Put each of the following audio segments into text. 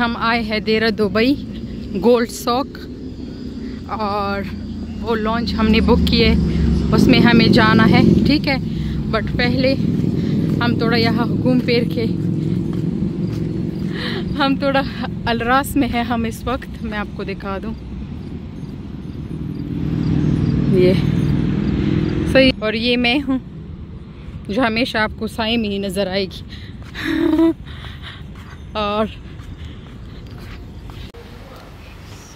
हम आए हैं देरा दुबई गोल्ड सॉक और वो लॉन्च हमने बुक किए, उसमें हमें जाना है, ठीक है? बट पहले हम थोड़ा यहाँ घूम फिर के, हम थोड़ा अलरास में है हम इस वक्त, मैं आपको दिखा दूँ। ये, सही, और ये मैं हूँ, जो हमेशा आपको साई में ही नज़र आएगी। और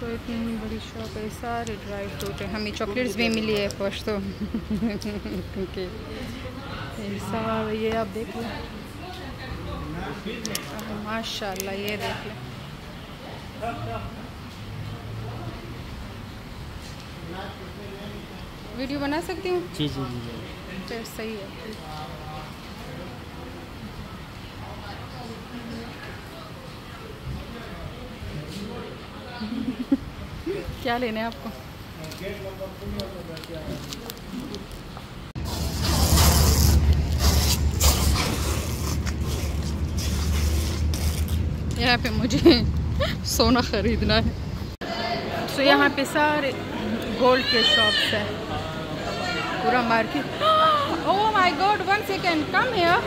सो इतनी बड़ी शॉप है सारे ड्राई फ्रूट है। हमें चॉकलेट्स भी मिली है फ़र्स्ट तो। क्योंकि सारे ये आप देख लें। माशाल्लाह ये देख लो। वीडियो बना सकती हूँ? जी जी जी फिर सही है। क्या लेने हैं आपको? यहाँ पे मुझे सोना ख़रीदना है। तो यहाँ पे सारे गोल्ड के शॉप्स हैं। पूरा market oh my God one second come here